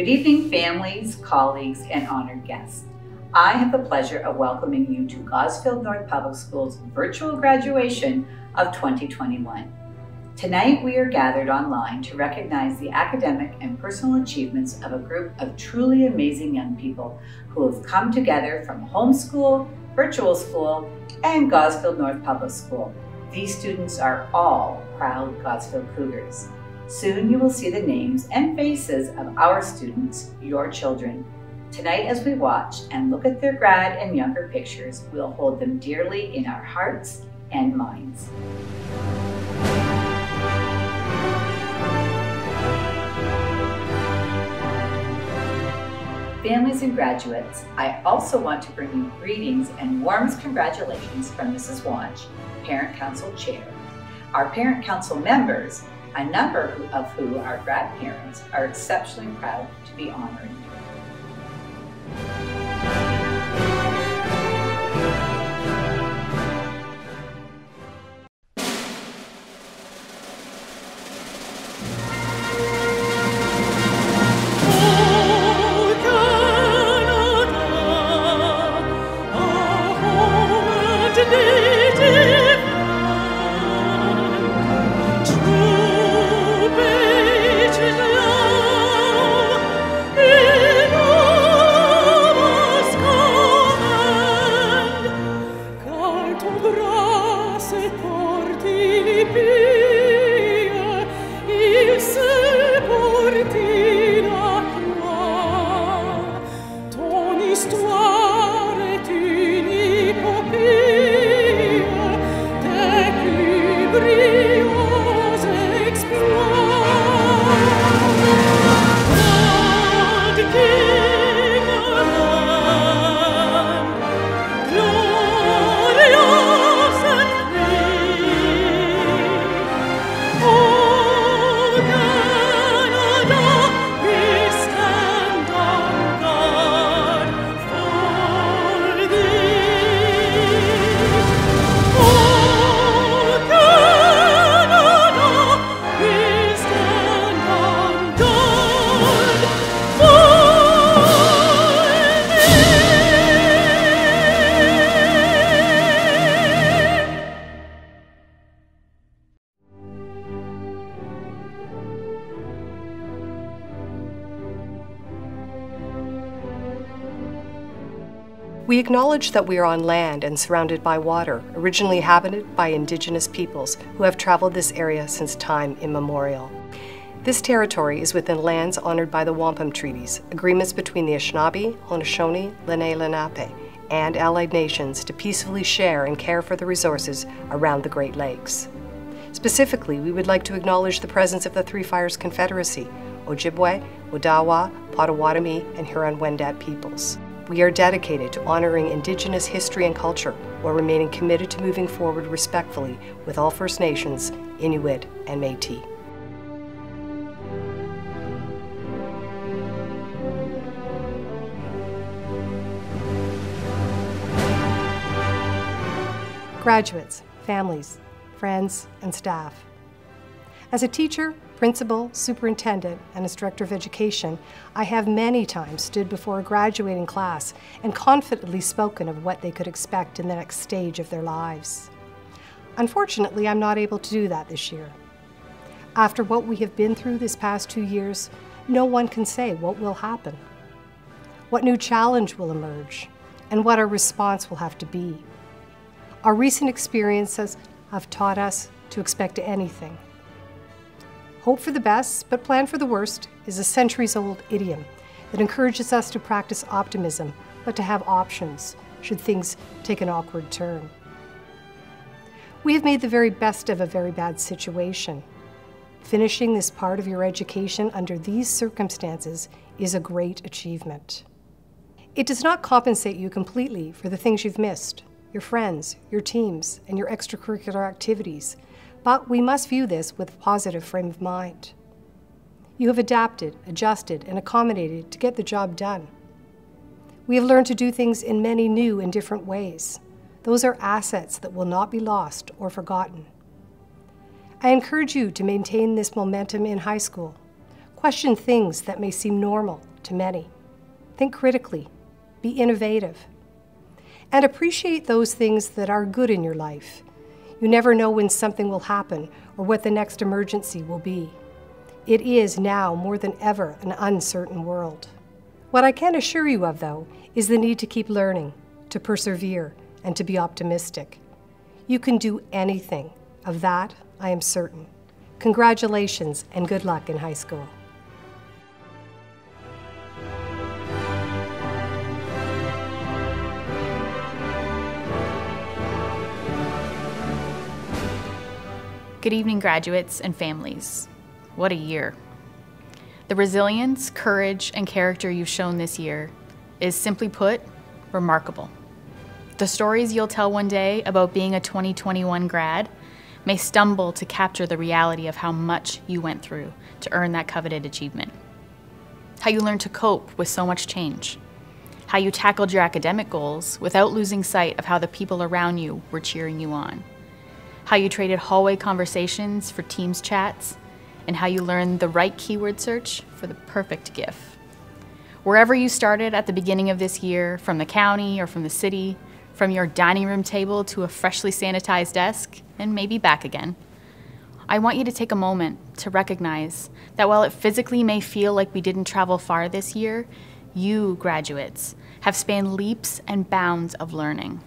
Good evening, families, colleagues, and honored guests. I have the pleasure of welcoming you to Gosfield North Public Schools virtual graduation of 2021. Tonight, we are gathered online to recognize the academic and personal achievements of a group of truly amazing young people who have come together from homeschool, virtual school, and Gosfield North Public School. These students are all proud Gosfield Cougars. Soon you will see the names and faces of our students, your children, Tonight, as we watch and look at their grad and younger pictures, we'll hold them dearly in our hearts and minds. Families and graduates, I also want to bring you greetings and warmest congratulations from Mrs. Wanch, Parent Council Chair. Our Parent Council members, a number of who are grad parents, are exceptionally proud to be honoring that we are on land and surrounded by water, originally inhabited by indigenous peoples who have traveled this area since time immemorial. This territory is within lands honored by the Wampum Treaties, agreements between the Anishinaabe, Haudenosaunee, Lenni Lenape, and allied nations to peacefully share and care for the resources around the Great Lakes. Specifically, we would like to acknowledge the presence of the Three Fires Confederacy, Ojibwe, Odawa, Potawatomi, and Huron-Wendat peoples. We are dedicated to honoring Indigenous history and culture while remaining committed to moving forward respectfully with all First Nations, Inuit, and Métis. Graduates, families, friends, and staff. As a teacher, principal, superintendent, and as director of education, I have many times stood before a graduating class and confidently spoken of what they could expect in the next stage of their lives. Unfortunately, I'm not able to do that this year. After what we have been through this past two years, no one can say what will happen, what new challenge will emerge, and what our response will have to be. Our recent experiences have taught us to expect anything Hope for the best, but plan for the worst is a centuries old idiom that encourages us to practice optimism, but to have options should things take an awkward turn. We have made the very best of a very bad situation. Finishing this part of your education under these circumstances is a great achievement. It does not compensate you completely for the things you've missed, your friends, your teams, and your extracurricular activities, but we must view this with a positive frame of mind. You have adapted, adjusted, and accommodated to get the job done. We have learned to do things in many new and different ways. Those are assets that will not be lost or forgotten. I encourage you to maintain this momentum in high school. Question things that may seem normal to many. Think critically. Be innovative. And appreciate those things that are good in your life. You never know when something will happen or what the next emergency will be. It is now more than ever an uncertain world. What I can assure you of, though, is the need to keep learning, to persevere, and to be optimistic. You can do anything. Of that, I am certain. Congratulations and good luck in high school. Good evening, graduates and families. What a year. The resilience, courage, and character you've shown this year is simply put, remarkable. The stories you'll tell one day about being a 2021 grad may stumble to capture the reality of how much you went through to earn that coveted achievement. How you learned to cope with so much change. How you tackled your academic goals without losing sight of how the people around you were cheering you on how you traded hallway conversations for Teams chats, and how you learned the right keyword search for the perfect GIF. Wherever you started at the beginning of this year, from the county or from the city, from your dining room table to a freshly sanitized desk, and maybe back again, I want you to take a moment to recognize that while it physically may feel like we didn't travel far this year, you, graduates, have spanned leaps and bounds of learning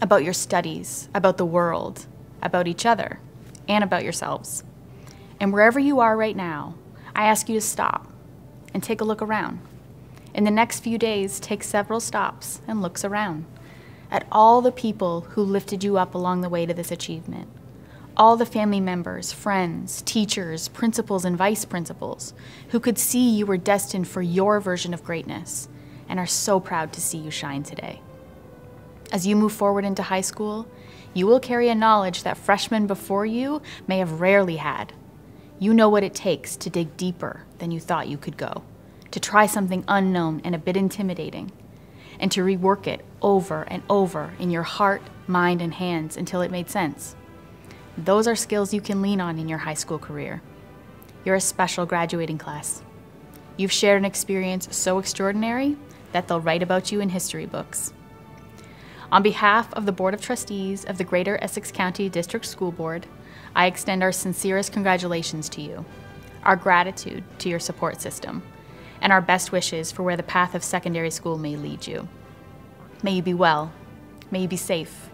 about your studies, about the world, about each other, and about yourselves. And wherever you are right now, I ask you to stop and take a look around. In the next few days, take several stops and looks around at all the people who lifted you up along the way to this achievement. All the family members, friends, teachers, principals, and vice principals who could see you were destined for your version of greatness and are so proud to see you shine today. As you move forward into high school, you will carry a knowledge that freshmen before you may have rarely had. You know what it takes to dig deeper than you thought you could go, to try something unknown and a bit intimidating, and to rework it over and over in your heart, mind, and hands until it made sense. Those are skills you can lean on in your high school career. You're a special graduating class. You've shared an experience so extraordinary that they'll write about you in history books. On behalf of the Board of Trustees of the Greater Essex County District School Board, I extend our sincerest congratulations to you, our gratitude to your support system, and our best wishes for where the path of secondary school may lead you. May you be well. May you be safe.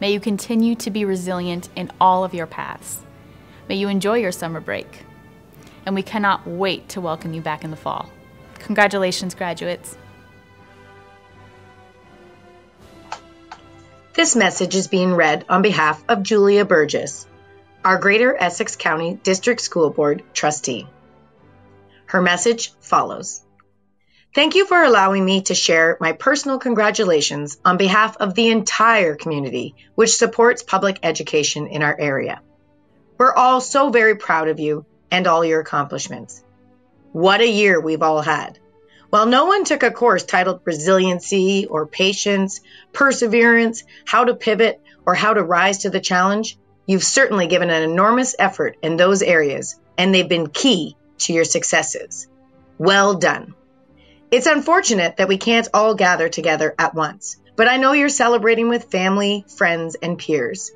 May you continue to be resilient in all of your paths. May you enjoy your summer break. And we cannot wait to welcome you back in the fall. Congratulations, graduates. This message is being read on behalf of Julia Burgess, our Greater Essex County District School Board trustee. Her message follows. Thank you for allowing me to share my personal congratulations on behalf of the entire community which supports public education in our area. We're all so very proud of you and all your accomplishments. What a year we've all had. While no one took a course titled Resiliency or Patience, Perseverance, How to Pivot, or How to Rise to the Challenge, you've certainly given an enormous effort in those areas, and they've been key to your successes. Well done. It's unfortunate that we can't all gather together at once, but I know you're celebrating with family, friends, and peers.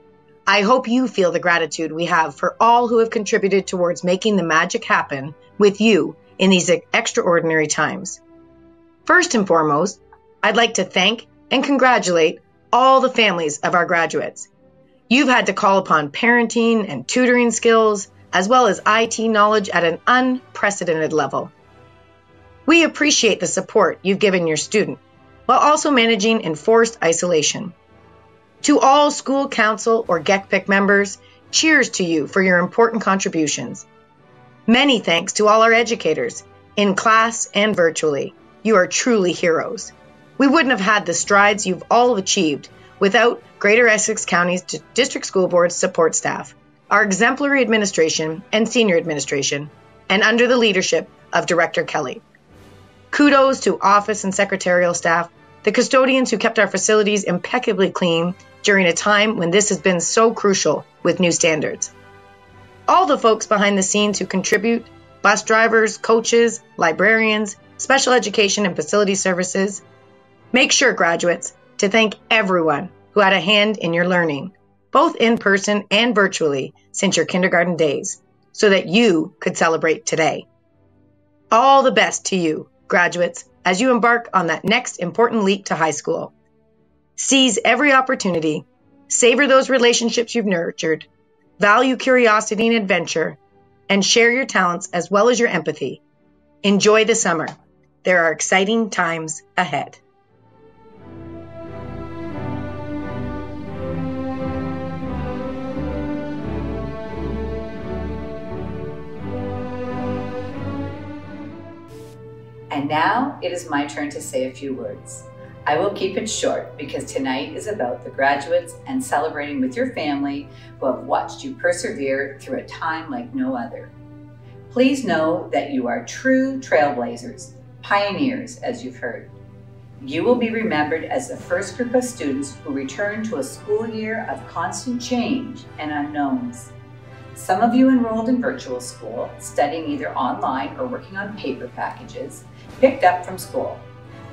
I hope you feel the gratitude we have for all who have contributed towards making the magic happen with you in these extraordinary times. First and foremost, I'd like to thank and congratulate all the families of our graduates. You've had to call upon parenting and tutoring skills, as well as IT knowledge at an unprecedented level. We appreciate the support you've given your student, while also managing enforced isolation. To all school council or GECPIC members, cheers to you for your important contributions. Many thanks to all our educators, in class and virtually. You are truly heroes. We wouldn't have had the strides you've all achieved without Greater Essex County's District School Board support staff, our exemplary administration and senior administration, and under the leadership of Director Kelly. Kudos to office and secretarial staff, the custodians who kept our facilities impeccably clean during a time when this has been so crucial with new standards all the folks behind the scenes who contribute bus drivers, coaches, librarians, special education and facility services. Make sure, graduates, to thank everyone who had a hand in your learning, both in person and virtually, since your kindergarten days, so that you could celebrate today. All the best to you, graduates, as you embark on that next important leap to high school. Seize every opportunity, savor those relationships you've nurtured, value curiosity and adventure, and share your talents as well as your empathy. Enjoy the summer. There are exciting times ahead. And now it is my turn to say a few words. I will keep it short because tonight is about the graduates and celebrating with your family who have watched you persevere through a time like no other. Please know that you are true trailblazers, pioneers, as you've heard. You will be remembered as the first group of students who returned to a school year of constant change and unknowns. Some of you enrolled in virtual school, studying either online or working on paper packages, picked up from school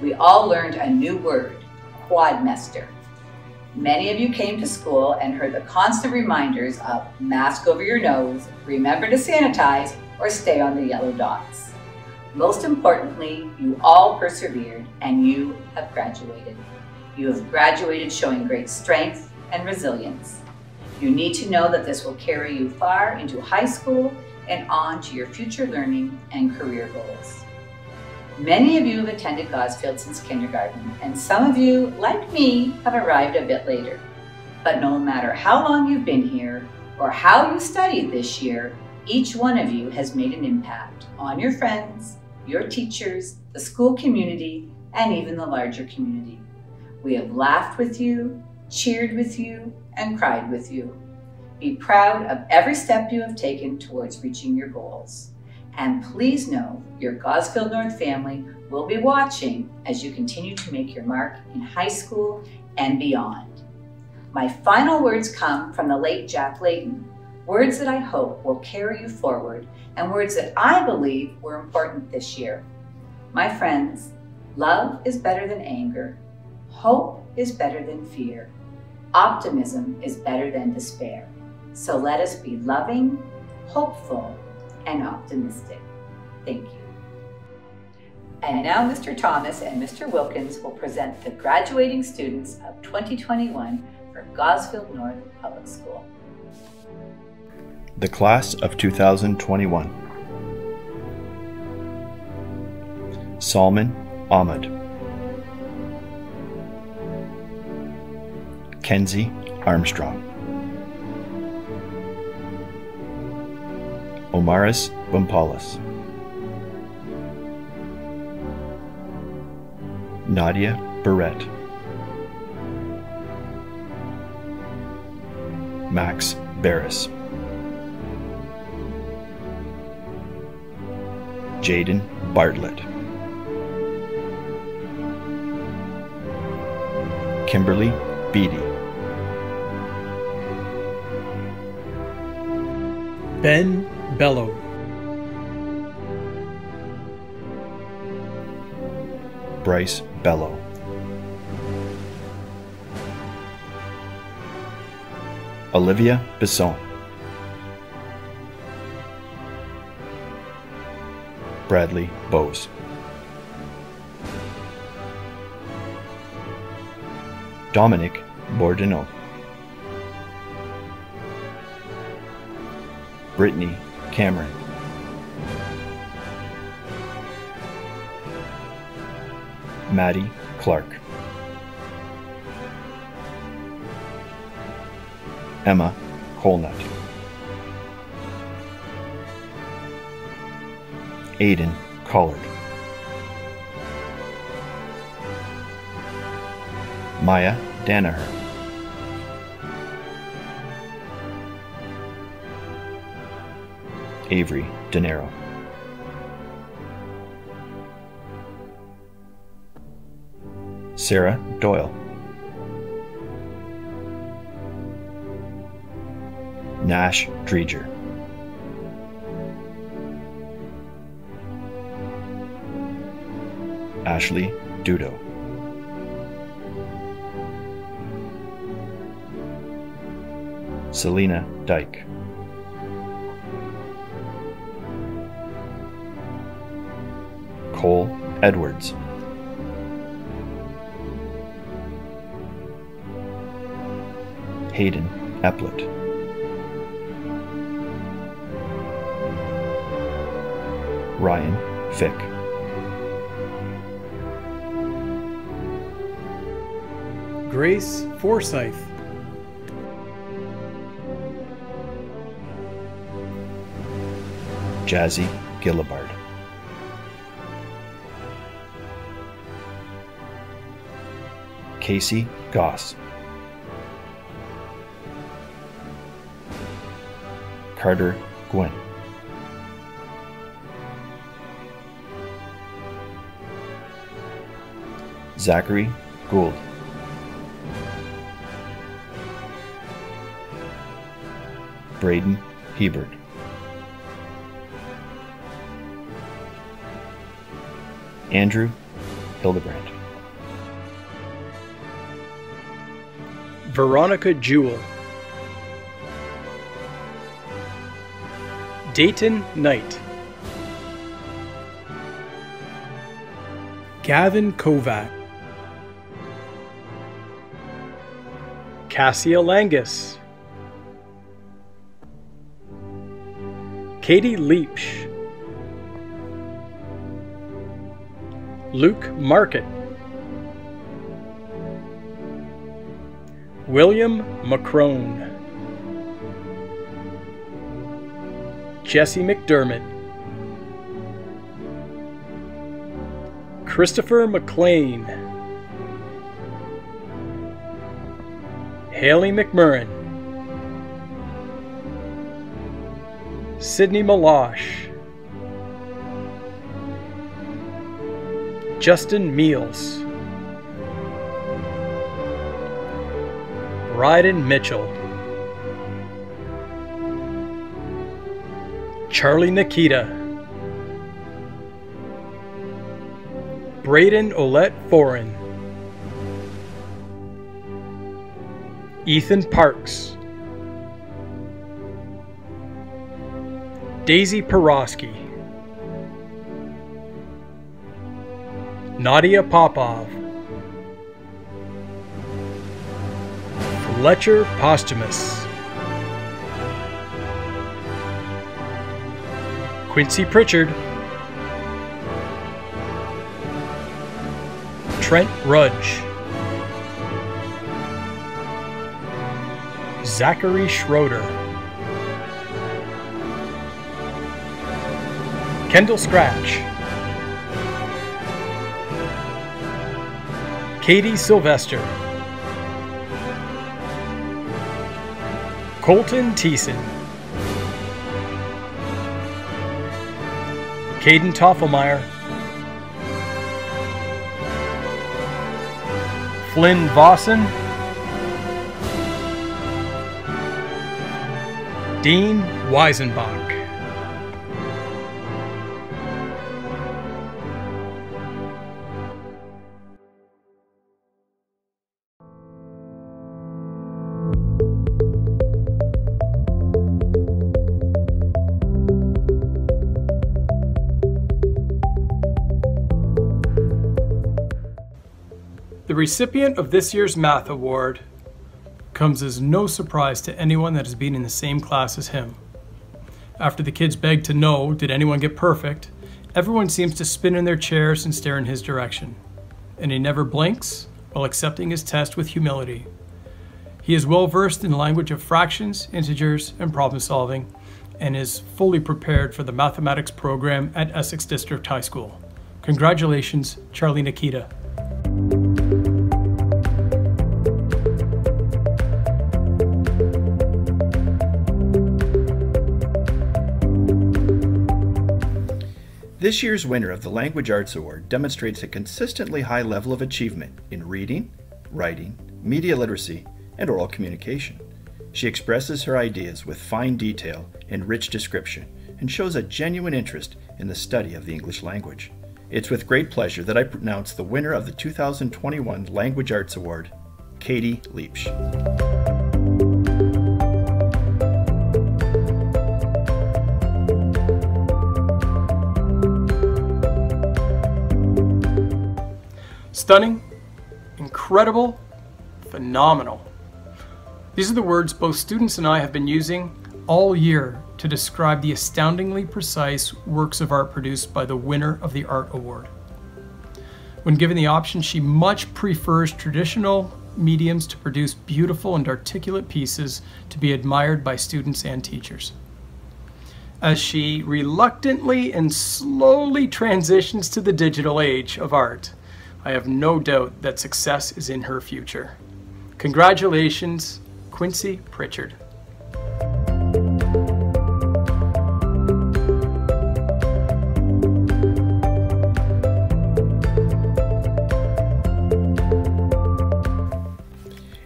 we all learned a new word, quadmester. Many of you came to school and heard the constant reminders of mask over your nose, remember to sanitize, or stay on the yellow dots. Most importantly, you all persevered and you have graduated. You have graduated showing great strength and resilience. You need to know that this will carry you far into high school and on to your future learning and career goals. Many of you have attended Gosfield since kindergarten, and some of you, like me, have arrived a bit later. But no matter how long you've been here or how you studied this year, each one of you has made an impact on your friends, your teachers, the school community, and even the larger community. We have laughed with you, cheered with you, and cried with you. Be proud of every step you have taken towards reaching your goals. And please know your Gosfield North family will be watching as you continue to make your mark in high school and beyond. My final words come from the late Jack Layton, words that I hope will carry you forward and words that I believe were important this year. My friends, love is better than anger, hope is better than fear, optimism is better than despair. So let us be loving, hopeful, and optimistic. Thank you. And now Mr. Thomas and Mr. Wilkins will present the graduating students of 2021 for Gosfield North Public School. The Class of 2021 Salman Ahmed Kenzie Armstrong Omaris Bumpalis. Nadia Barrett. Max Barris. Jaden Bartlett. Kimberly Beatty. Ben Bellow. Bryce Bellow. Olivia Bisson. Bradley Bose. Dominic Bordenot. Brittany Cameron. Maddie Clark. Emma Colnut. Aiden Collard. Maya Danaher. Avery De Niro. Sarah Doyle. Nash Dreger. Ashley Dudo. Selena Dyke. Cole Edwards. Hayden Eplet. Ryan Fick. Grace Forsyth. Jazzy Gillibard. Casey Goss. Carter Gwynn. Zachary Gould. Braden Hebert. Andrew Hildebrand. Veronica Jewell. Dayton Knight. Gavin Kovac. Cassia Langus. Katie Leach. Luke Market. William McCrone. Jesse McDermott. Christopher McLean. Haley McMurrin. Sydney Malash. Justin Meals. Bryden Mitchell. Charlie Nikita. Braden Olette Foreign. Ethan Parks. Daisy Peroski. Nadia Popov. Fletcher Posthumus. Quincy Pritchard. Trent Rudge. Zachary Schroeder. Kendall Scratch. Katie Sylvester. Colton Thiessen. Caden Toffelmeyer. Flynn Vossen. Dean Weisenbach. Recipient of this year's Math Award comes as no surprise to anyone that has been in the same class as him. After the kids begged to know, did anyone get perfect, everyone seems to spin in their chairs and stare in his direction. And he never blinks while accepting his test with humility. He is well versed in the language of fractions, integers, and problem solving, and is fully prepared for the mathematics program at Essex District High School. Congratulations, Charlie Nikita. This year's winner of the Language Arts Award demonstrates a consistently high level of achievement in reading, writing, media literacy, and oral communication. She expresses her ideas with fine detail and rich description and shows a genuine interest in the study of the English language. It's with great pleasure that I pronounce the winner of the 2021 Language Arts Award, Katie Leipsch. Stunning, incredible, phenomenal. These are the words both students and I have been using all year to describe the astoundingly precise works of art produced by the winner of the Art Award. When given the option, she much prefers traditional mediums to produce beautiful and articulate pieces to be admired by students and teachers. As she reluctantly and slowly transitions to the digital age of art, I have no doubt that success is in her future. Congratulations, Quincy Pritchard.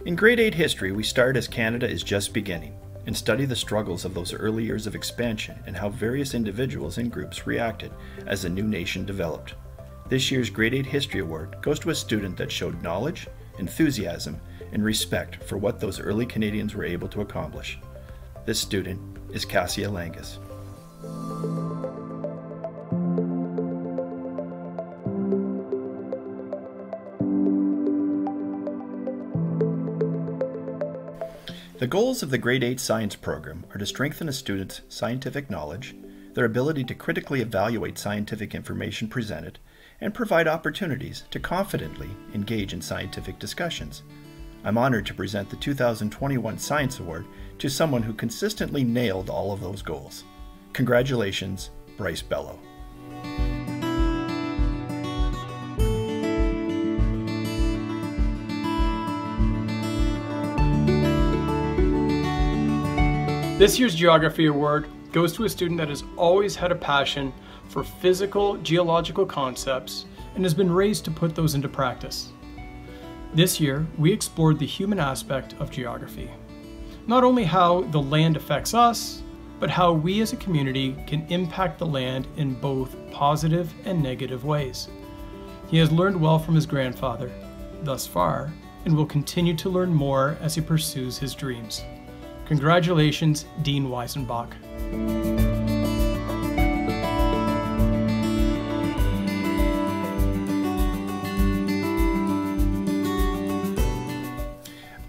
In grade 8 history, we start as Canada is just beginning and study the struggles of those early years of expansion and how various individuals and groups reacted as the new nation developed. This year's Grade 8 History Award goes to a student that showed knowledge, enthusiasm, and respect for what those early Canadians were able to accomplish. This student is Cassia Langus. The goals of the Grade 8 Science program are to strengthen a student's scientific knowledge, their ability to critically evaluate scientific information presented, and provide opportunities to confidently engage in scientific discussions. I'm honored to present the 2021 Science Award to someone who consistently nailed all of those goals. Congratulations, Bryce Bello. This year's Geography Award goes to a student that has always had a passion for physical geological concepts and has been raised to put those into practice. This year, we explored the human aspect of geography. Not only how the land affects us, but how we as a community can impact the land in both positive and negative ways. He has learned well from his grandfather, thus far, and will continue to learn more as he pursues his dreams. Congratulations, Dean Weisenbach.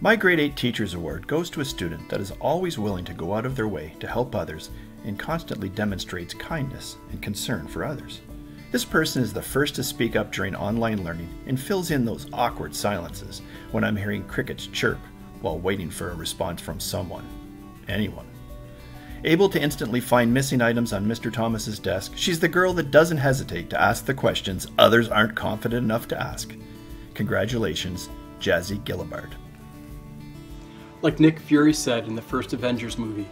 My Grade 8 Teachers Award goes to a student that is always willing to go out of their way to help others and constantly demonstrates kindness and concern for others. This person is the first to speak up during online learning and fills in those awkward silences when I'm hearing crickets chirp while waiting for a response from someone, anyone. Able to instantly find missing items on Mr. Thomas's desk, she's the girl that doesn't hesitate to ask the questions others aren't confident enough to ask. Congratulations, Jazzy Gillibard. Like Nick Fury said in the first Avengers movie,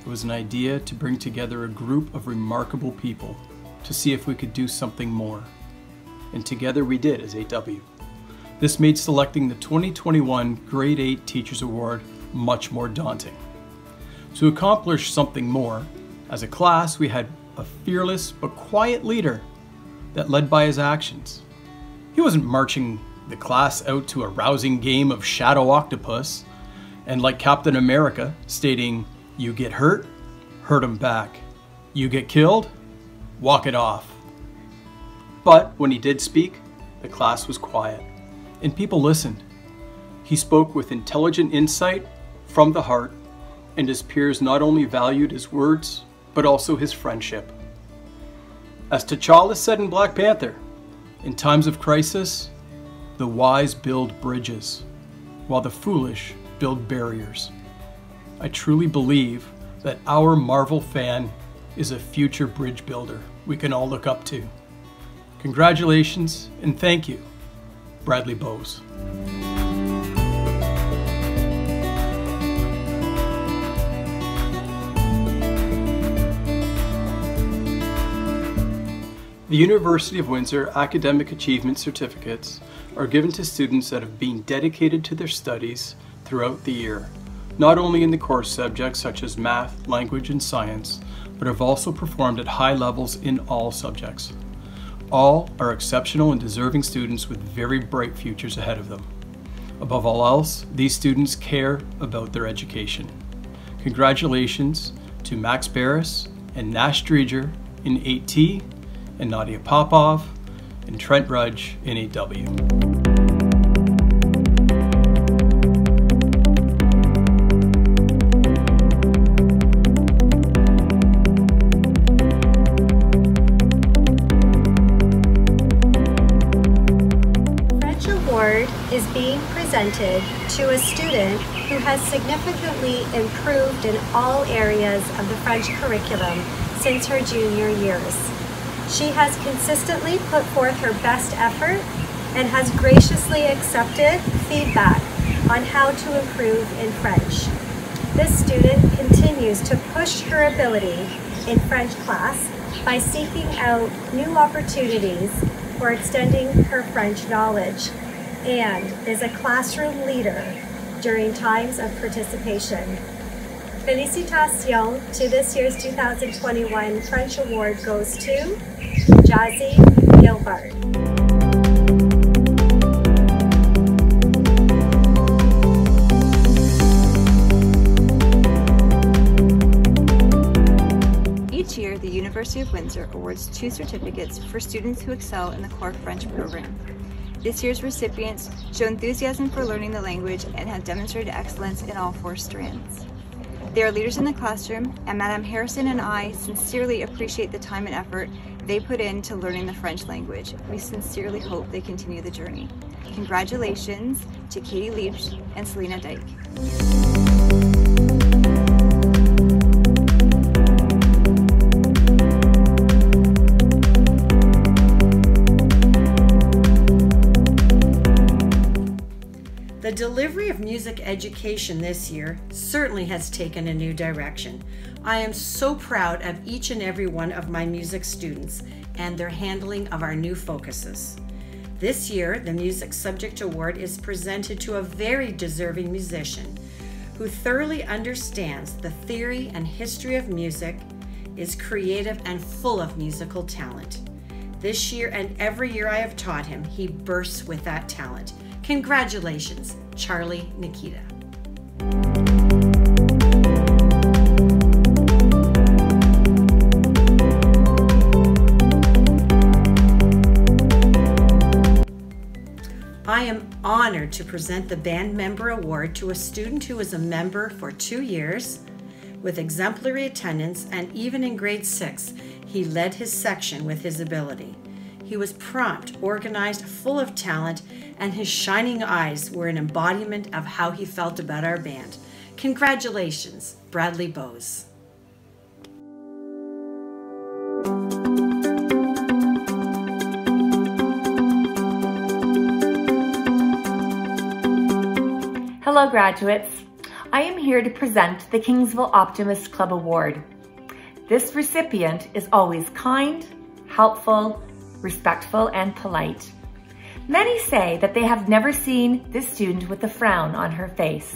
it was an idea to bring together a group of remarkable people to see if we could do something more. And together we did as 8W. This made selecting the 2021 Grade 8 Teachers Award much more daunting. To accomplish something more, as a class we had a fearless but quiet leader that led by his actions. He wasn't marching the class out to a rousing game of Shadow Octopus and like Captain America, stating, You get hurt, hurt him back. You get killed, walk it off. But when he did speak, the class was quiet, and people listened. He spoke with intelligent insight from the heart, and his peers not only valued his words, but also his friendship. As T'Challa said in Black Panther, in times of crisis, the wise build bridges, while the foolish build barriers. I truly believe that our Marvel fan is a future bridge builder we can all look up to. Congratulations and thank you, Bradley Bowes. The University of Windsor Academic Achievement Certificates are given to students that have been dedicated to their studies throughout the year, not only in the course subjects such as math, language, and science, but have also performed at high levels in all subjects. All are exceptional and deserving students with very bright futures ahead of them. Above all else, these students care about their education. Congratulations to Max Barris and Nash Dreger in 8T, and Nadia Popov and Trent Rudge in 8W. Presented to a student who has significantly improved in all areas of the French curriculum since her junior years. She has consistently put forth her best effort and has graciously accepted feedback on how to improve in French. This student continues to push her ability in French class by seeking out new opportunities for extending her French knowledge and is a classroom leader during times of participation. Felicitations to this year's 2021 French Award goes to Jazzy Gilbert. Each year, the University of Windsor awards two certificates for students who excel in the core French program. This year's recipients show enthusiasm for learning the language and have demonstrated excellence in all four strands. They are leaders in the classroom, and Madame Harrison and I sincerely appreciate the time and effort they put into learning the French language. We sincerely hope they continue the journey. Congratulations to Katie Leach and Selena Dyke. Delivery of music education this year certainly has taken a new direction. I am so proud of each and every one of my music students and their handling of our new focuses. This year, the Music Subject Award is presented to a very deserving musician who thoroughly understands the theory and history of music, is creative and full of musical talent. This year and every year I have taught him, he bursts with that talent. Congratulations, Charlie Nikita. I am honored to present the Band Member Award to a student who was a member for two years with exemplary attendance and even in grade six, he led his section with his ability. He was prompt, organized, full of talent, and his shining eyes were an embodiment of how he felt about our band. Congratulations, Bradley Bowes. Hello, graduates. I am here to present the Kingsville Optimist Club Award. This recipient is always kind, helpful, respectful, and polite. Many say that they have never seen this student with a frown on her face.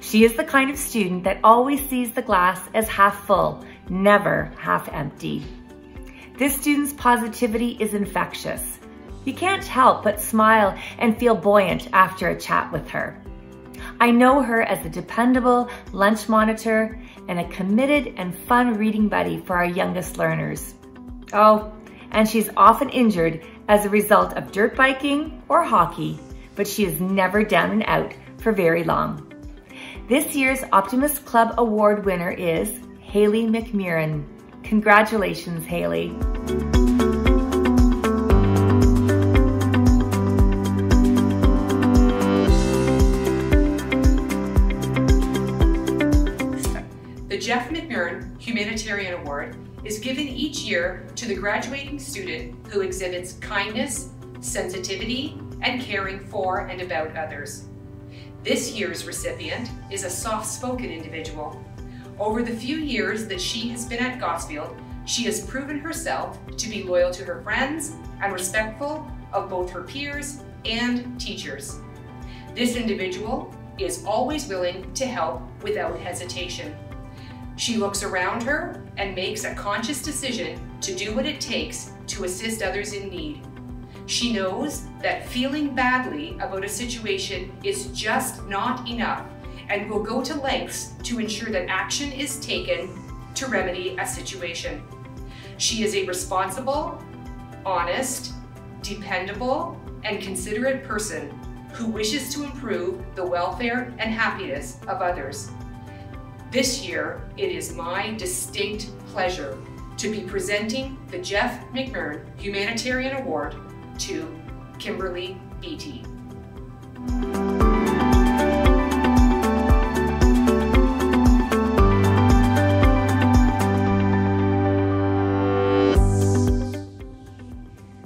She is the kind of student that always sees the glass as half full, never half empty. This student's positivity is infectious. You can't help but smile and feel buoyant after a chat with her. I know her as a dependable lunch monitor and a committed and fun reading buddy for our youngest learners. Oh, and she's often injured as a result of dirt biking or hockey, but she is never down and out for very long. This year's Optimist Club Award winner is Haley McMurrin. Congratulations, Haley. The Jeff McMurrin Humanitarian Award is given each year to the graduating student who exhibits kindness, sensitivity, and caring for and about others. This year's recipient is a soft-spoken individual. Over the few years that she has been at Gosfield, she has proven herself to be loyal to her friends and respectful of both her peers and teachers. This individual is always willing to help without hesitation. She looks around her and makes a conscious decision to do what it takes to assist others in need. She knows that feeling badly about a situation is just not enough and will go to lengths to ensure that action is taken to remedy a situation. She is a responsible, honest, dependable, and considerate person who wishes to improve the welfare and happiness of others. This year, it is my distinct pleasure to be presenting the Jeff McMurn Humanitarian Award to Kimberly Beatty.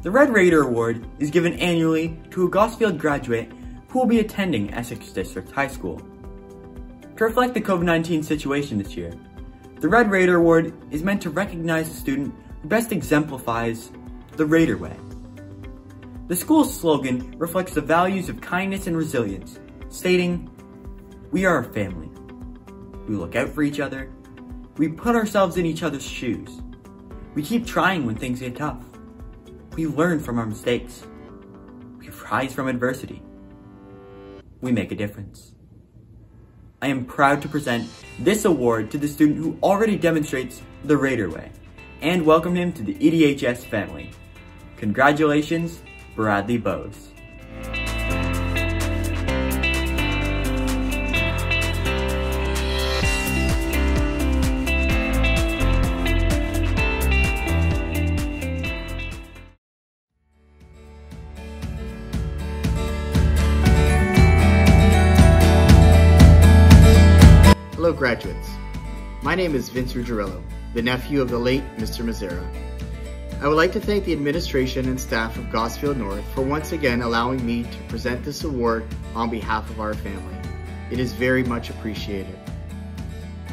The Red Raider Award is given annually to a Gosfield graduate who will be attending Essex District High School. To reflect the COVID-19 situation this year, the Red Raider Award is meant to recognize a student who best exemplifies the Raider way. The school's slogan reflects the values of kindness and resilience, stating, We are a family. We look out for each other. We put ourselves in each other's shoes. We keep trying when things get tough. We learn from our mistakes. We rise from adversity. We make a difference. I am proud to present this award to the student who already demonstrates the Raider way and welcome him to the EDHS family. Congratulations, Bradley Bose. My name is Vince Ruggiero, the nephew of the late Mr. Mazzara. I would like to thank the administration and staff of Gosfield North for once again allowing me to present this award on behalf of our family. It is very much appreciated.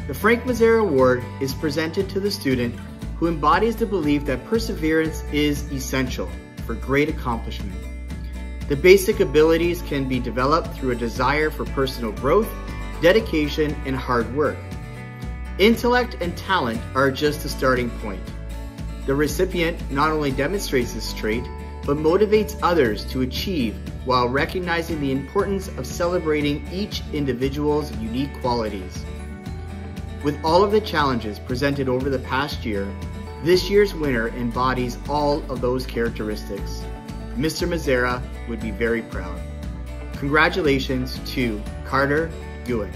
The Frank Mazzara Award is presented to the student who embodies the belief that perseverance is essential for great accomplishment. The basic abilities can be developed through a desire for personal growth dedication, and hard work. Intellect and talent are just the starting point. The recipient not only demonstrates this trait, but motivates others to achieve while recognizing the importance of celebrating each individual's unique qualities. With all of the challenges presented over the past year, this year's winner embodies all of those characteristics. Mr. Mazzara would be very proud. Congratulations to Carter Ewan.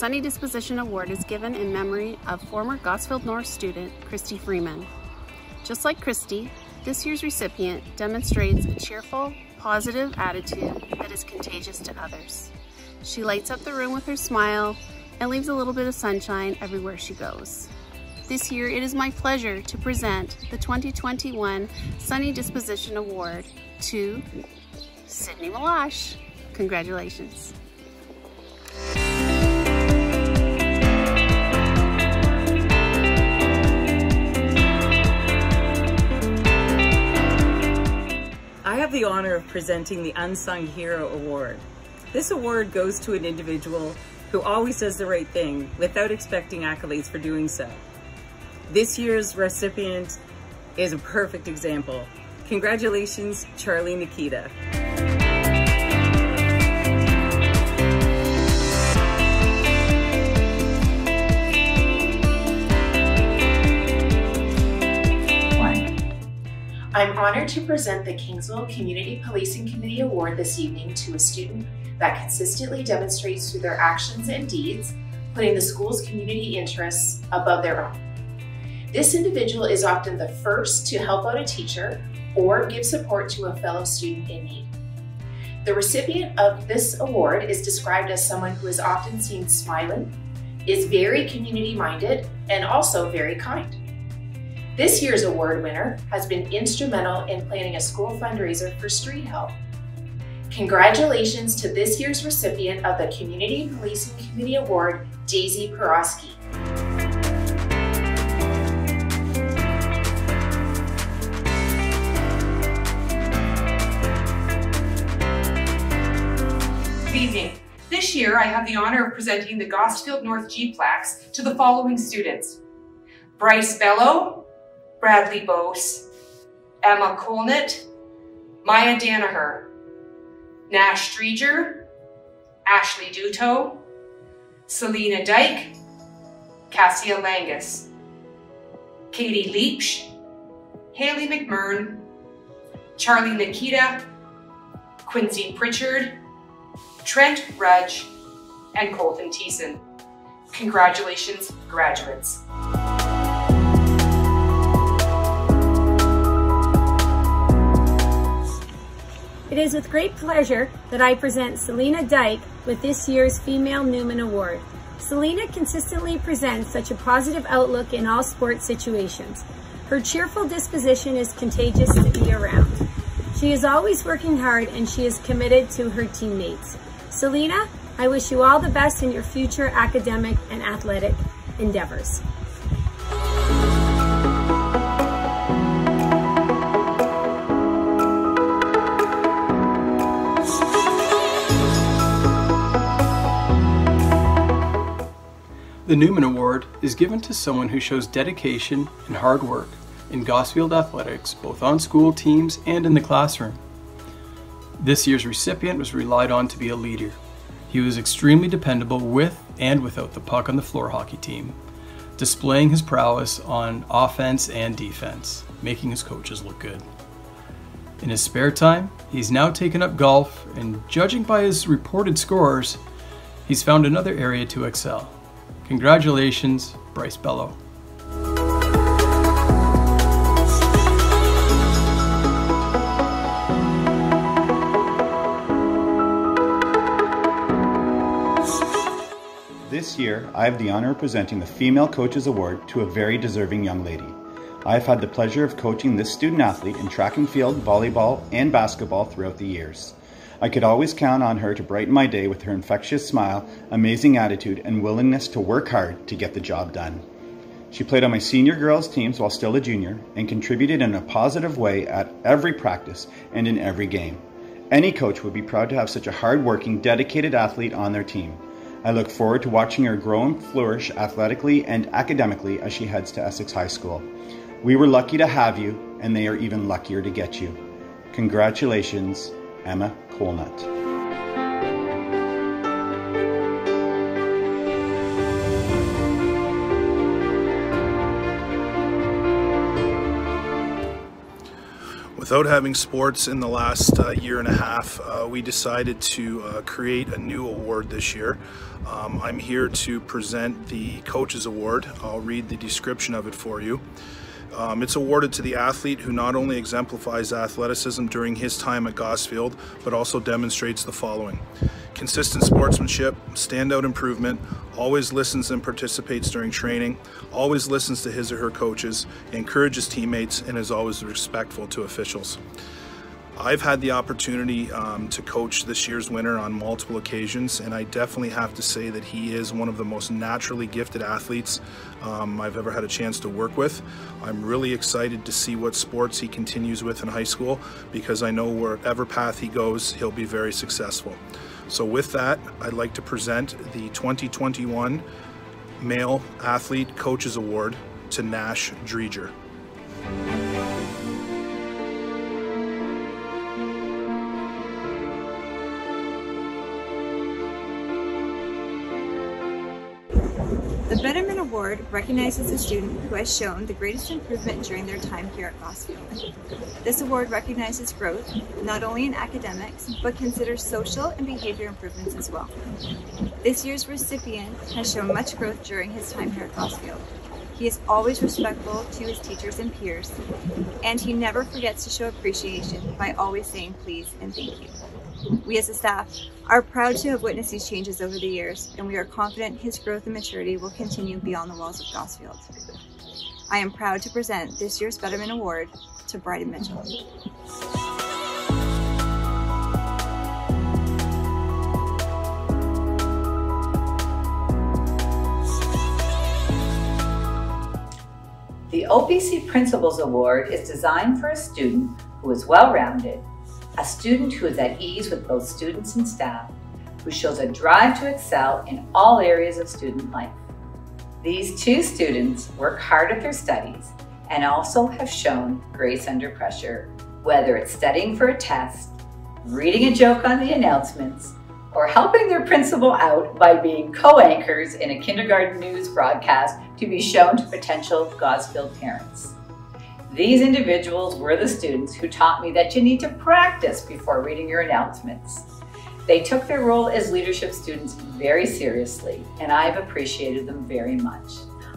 Sunny Disposition Award is given in memory of former Gosfield North student Christy Freeman. Just like Christy, this year's recipient demonstrates a cheerful, positive attitude that is contagious to others. She lights up the room with her smile and leaves a little bit of sunshine everywhere she goes. This year, it is my pleasure to present the 2021 Sunny Disposition Award to Sydney Malash. Congratulations. Have the honor of presenting the Unsung Hero Award. This award goes to an individual who always does the right thing without expecting accolades for doing so. This year's recipient is a perfect example. Congratulations, Charlie Nikita. Honored to present the Kingsville Community Policing Committee Award this evening to a student that consistently demonstrates through their actions and deeds, putting the school's community interests above their own. This individual is often the first to help out a teacher or give support to a fellow student in need. The recipient of this award is described as someone who is often seen smiling, is very community minded, and also very kind. This year's award winner has been instrumental in planning a school fundraiser for street help. Congratulations to this year's recipient of the Community Policing Committee Award, Daisy Porosky. Evening. This year, I have the honor of presenting the Gosfield North G plaques to the following students. Bryce Bello, Bradley Bose, Emma Colnett, Maya Danaher, Nash Dreger, Ashley Duto, Selena Dyke, Cassia Langus, Katie Leach, Haley McMurn, Charlie Nikita, Quincy Pritchard, Trent Rudge, and Colton Thiessen. Congratulations, graduates. Is with great pleasure that I present Selena Dyke with this year's Female Newman Award. Selena consistently presents such a positive outlook in all sports situations. Her cheerful disposition is contagious to be around. She is always working hard and she is committed to her teammates. Selena, I wish you all the best in your future academic and athletic endeavors. The Newman Award is given to someone who shows dedication and hard work in Gosfield athletics, both on school teams and in the classroom. This year's recipient was relied on to be a leader. He was extremely dependable with and without the puck on the floor hockey team, displaying his prowess on offense and defense, making his coaches look good. In his spare time, he's now taken up golf, and judging by his reported scores, he's found another area to excel. Congratulations, Bryce Bello. This year, I have the honor of presenting the Female Coaches Award to a very deserving young lady. I have had the pleasure of coaching this student athlete in track and field, volleyball, and basketball throughout the years. I could always count on her to brighten my day with her infectious smile, amazing attitude, and willingness to work hard to get the job done. She played on my senior girls teams while still a junior and contributed in a positive way at every practice and in every game. Any coach would be proud to have such a hard-working, dedicated athlete on their team. I look forward to watching her grow and flourish athletically and academically as she heads to Essex High School. We were lucky to have you, and they are even luckier to get you. Congratulations, Emma Colnut. Without having sports in the last uh, year and a half, uh, we decided to uh, create a new award this year. Um, I'm here to present the Coaches Award. I'll read the description of it for you. Um, it's awarded to the athlete who not only exemplifies athleticism during his time at Gosfield, but also demonstrates the following. Consistent sportsmanship, standout improvement, always listens and participates during training, always listens to his or her coaches, encourages teammates, and is always respectful to officials. I've had the opportunity um, to coach this year's winner on multiple occasions, and I definitely have to say that he is one of the most naturally gifted athletes um, I've ever had a chance to work with. I'm really excited to see what sports he continues with in high school because I know wherever path he goes, he'll be very successful. So with that, I'd like to present the 2021 Male Athlete Coaches Award to Nash Dreger. Award recognizes a student who has shown the greatest improvement during their time here at Gosfield. This award recognizes growth, not only in academics, but considers social and behavior improvements as well. This year's recipient has shown much growth during his time here at Gosfield. He is always respectful to his teachers and peers, and he never forgets to show appreciation by always saying please and thank you. We as a staff are proud to have witnessed these changes over the years, and we are confident his growth and maturity will continue beyond the walls of Gosfield. I am proud to present this year's Betterment Award to Bryden Mitchell. The OPC Principals Award is designed for a student who is well-rounded, a student who is at ease with both students and staff, who shows a drive to excel in all areas of student life. These two students work hard at their studies and also have shown grace under pressure, whether it's studying for a test, reading a joke on the announcements, or helping their principal out by being co-anchors in a kindergarten news broadcast to be shown to potential Gosfield parents. These individuals were the students who taught me that you need to practice before reading your announcements. They took their role as leadership students very seriously, and I've appreciated them very much.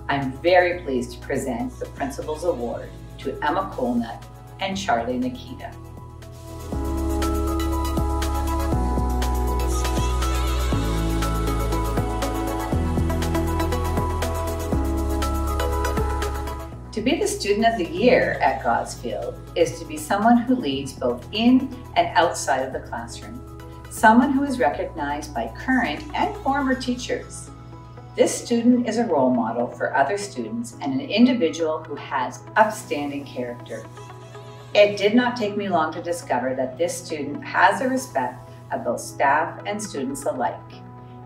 I'm very pleased to present the Principal's Award to Emma Colnut and Charlie Nikita. Be the student of the year at Gosfield is to be someone who leads both in and outside of the classroom, someone who is recognized by current and former teachers. This student is a role model for other students and an individual who has upstanding character. It did not take me long to discover that this student has the respect of both staff and students alike.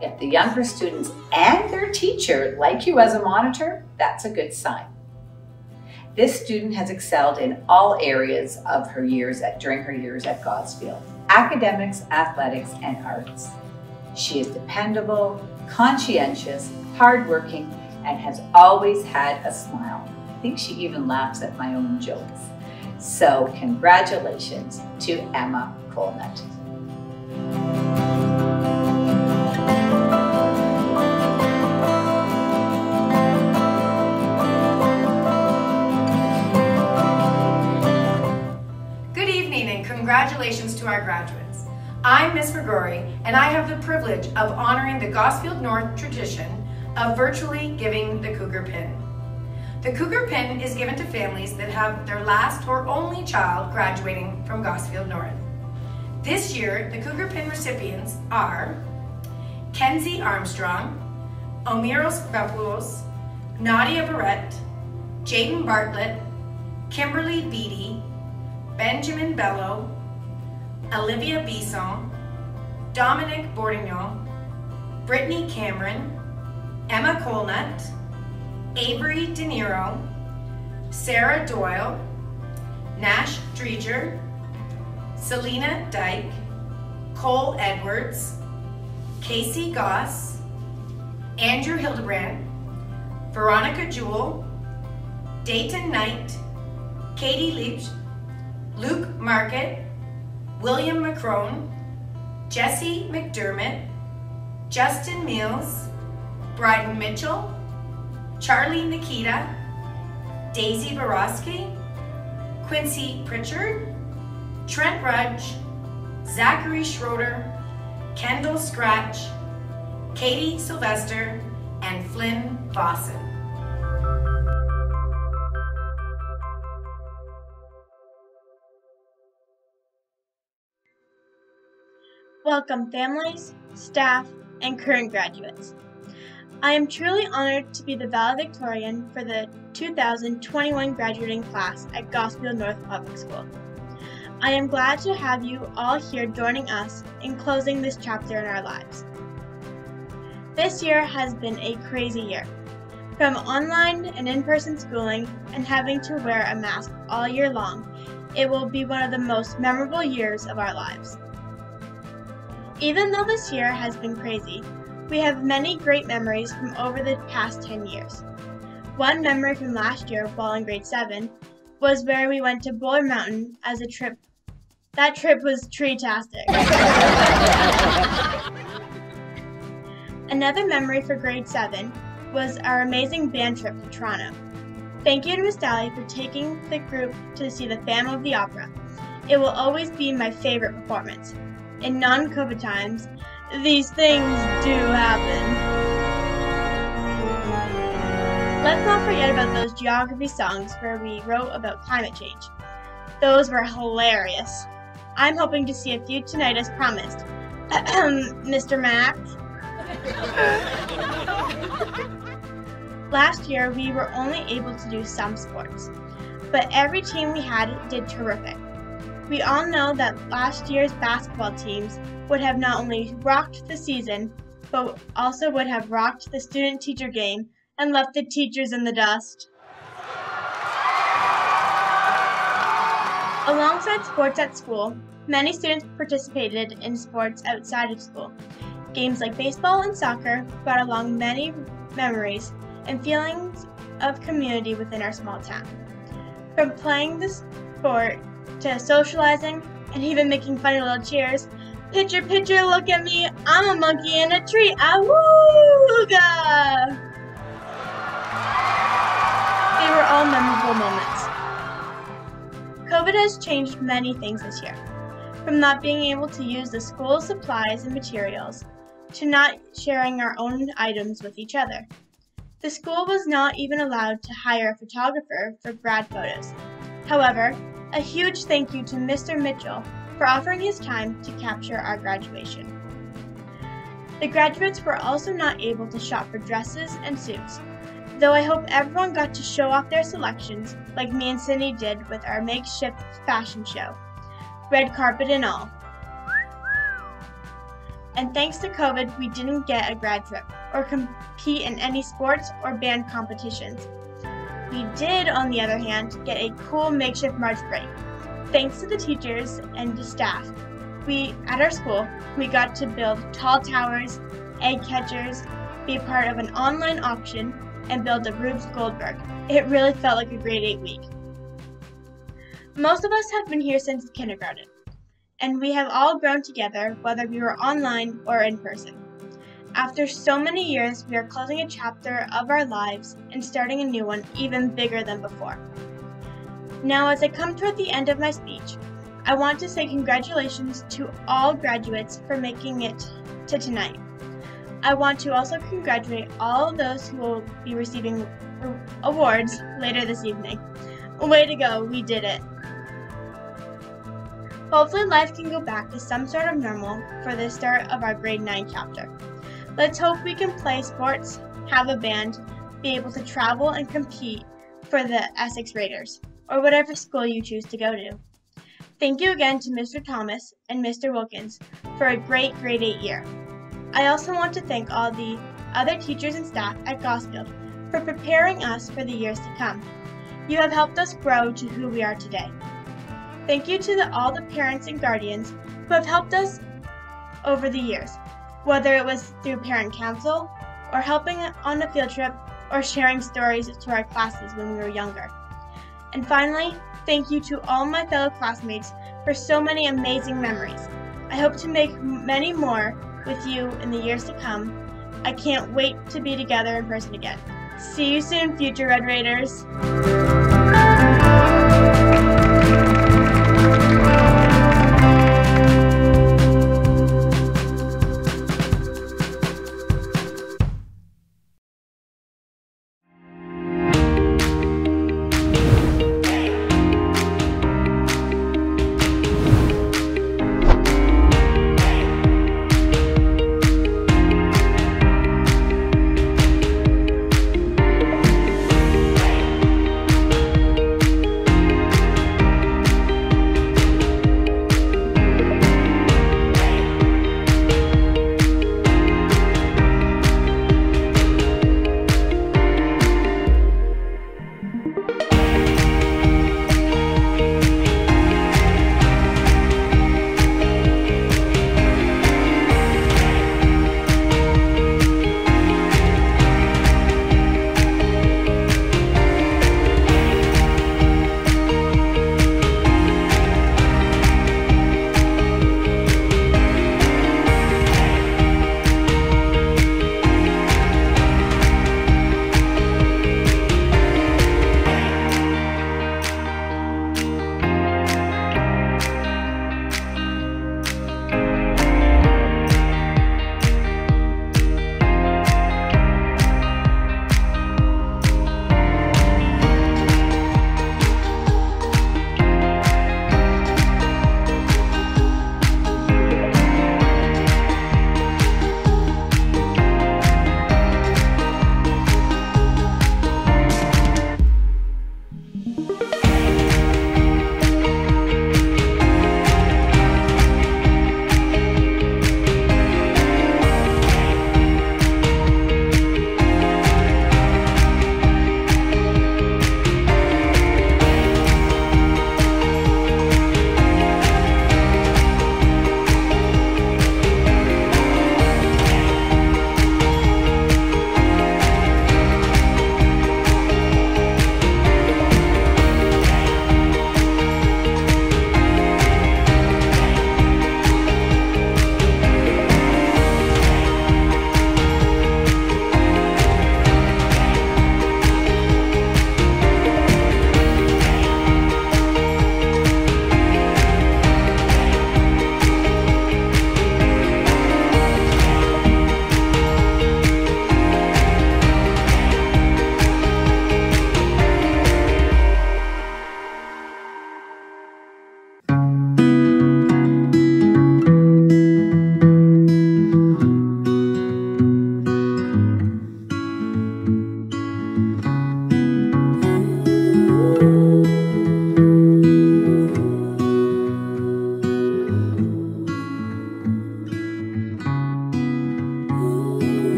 If the younger students and their teacher like you as a monitor, that's a good sign. This student has excelled in all areas of her years at, during her years at Gosfield, academics, athletics, and arts. She is dependable, conscientious, hardworking, and has always had a smile. I think she even laughs at my own jokes. So congratulations to Emma Colnut. Congratulations to our graduates. I'm Ms. McGrory and I have the privilege of honoring the Gosfield North tradition of virtually giving the Cougar Pin. The Cougar Pin is given to families that have their last or only child graduating from Gosfield North. This year, the Cougar Pin recipients are Kenzie Armstrong, Omiros Bepoulos, Nadia Barrett, Jaden Bartlett, Kimberly Beatty, Benjamin Bello, Olivia Bisson, Dominic Bourdignon, Brittany Cameron, Emma Colnut, Avery De Niro, Sarah Doyle, Nash Dreger, Selena Dyke, Cole Edwards, Casey Goss, Andrew Hildebrand, Veronica Jewell, Dayton Knight, Katie Leach, Luke Market, William McCrone, Jesse McDermott, Justin Mills, Bryden Mitchell, Charlie Nikita, Daisy Borowski, Quincy Pritchard, Trent Rudge, Zachary Schroeder, Kendall Scratch, Katie Sylvester, and Flynn Bosson. Welcome families, staff, and current graduates. I am truly honored to be the valedictorian for the 2021 graduating class at Gosfield North Public School. I am glad to have you all here joining us in closing this chapter in our lives. This year has been a crazy year. From online and in-person schooling and having to wear a mask all year long, it will be one of the most memorable years of our lives. Even though this year has been crazy, we have many great memories from over the past 10 years. One memory from last year while in grade 7 was where we went to Boler Mountain as a trip. That trip was tree-tastic. Another memory for grade 7 was our amazing band trip to Toronto. Thank you to Miss Daly for taking the group to see the Phantom of the Opera. It will always be my favorite performance. In non-COVID times, these things do happen. Let's not forget about those geography songs where we wrote about climate change. Those were hilarious. I'm hoping to see a few tonight as promised. Mr. Mac? Last year, we were only able to do some sports, but every team we had did terrific. We all know that last year's basketball teams would have not only rocked the season, but also would have rocked the student teacher game and left the teachers in the dust. Alongside sports at school, many students participated in sports outside of school. Games like baseball and soccer brought along many memories and feelings of community within our small town. From playing the sport to socializing and even making funny little cheers, Picture, picture, look at me. I'm a monkey in a tree. Awooga! They were all memorable moments. COVID has changed many things this year. From not being able to use the school supplies and materials, to not sharing our own items with each other. The school was not even allowed to hire a photographer for grad photos. However, a huge thank you to Mr. Mitchell for offering his time to capture our graduation. The graduates were also not able to shop for dresses and suits, though I hope everyone got to show off their selections like me and Cindy did with our makeshift fashion show, red carpet and all. And thanks to COVID, we didn't get a grad trip or compete in any sports or band competitions. We did, on the other hand, get a cool makeshift March break Thanks to the teachers and the staff, we at our school we got to build tall towers, egg catchers, be part of an online auction, and build the Rube Goldberg. It really felt like a grade 8 week. Most of us have been here since kindergarten, and we have all grown together whether we were online or in person. After so many years, we are closing a chapter of our lives and starting a new one even bigger than before. Now, as I come toward the end of my speech, I want to say congratulations to all graduates for making it to tonight. I want to also congratulate all those who will be receiving awards later this evening. Way to go, we did it. Hopefully, life can go back to some sort of normal for the start of our grade 9 chapter. Let's hope we can play sports, have a band, be able to travel and compete for the Essex Raiders or whatever school you choose to go to. Thank you again to Mr. Thomas and Mr. Wilkins for a great grade 8 year. I also want to thank all the other teachers and staff at Gosfield for preparing us for the years to come. You have helped us grow to who we are today. Thank you to the, all the parents and guardians who have helped us over the years, whether it was through parent council, or helping on a field trip, or sharing stories to our classes when we were younger. And finally, thank you to all my fellow classmates for so many amazing memories. I hope to make many more with you in the years to come. I can't wait to be together in person again. See you soon, future Red Raiders.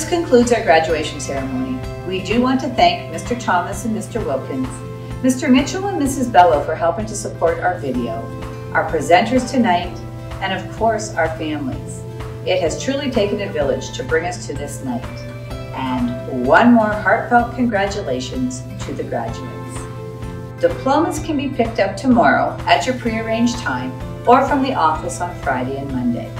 This concludes our graduation ceremony. We do want to thank Mr. Thomas and Mr. Wilkins, Mr. Mitchell and Mrs. Bello for helping to support our video, our presenters tonight, and of course our families. It has truly taken a village to bring us to this night. And one more heartfelt congratulations to the graduates. Diplomas can be picked up tomorrow at your prearranged time or from the office on Friday and Monday.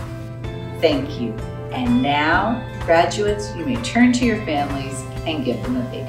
Thank you. And now, graduates, you may turn to your families and give them a big